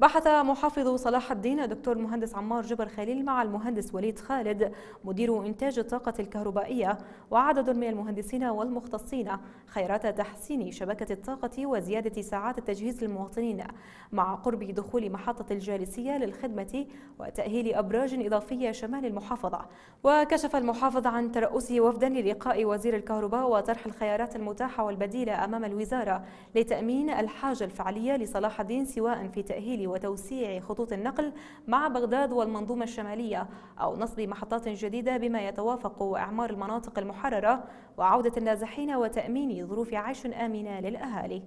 بحث محافظ صلاح الدين الدكتور المهندس عمار جبر خليل مع المهندس وليد خالد مدير إنتاج الطاقة الكهربائية وعدد من المهندسين والمختصين خيارات تحسين شبكة الطاقة وزيادة ساعات التجهيز للمواطنين مع قرب دخول محطة الجالسية للخدمة وتأهيل أبراج إضافية شمال المحافظة. وكشف المحافظ عن ترأسه وفدا للقاء وزير الكهرباء وطرح الخيارات المتاحة والبديلة أمام الوزارة لتأمين الحاجة الفعلية لصلاح الدين سواء في تأهيل وتوسيع خطوط النقل مع بغداد والمنظومة الشمالية أو نصب محطات جديدة بما يتوافق إعمار المناطق المحررة وعودة النازحين وتأمين ظروف عيش آمنة للأهالي.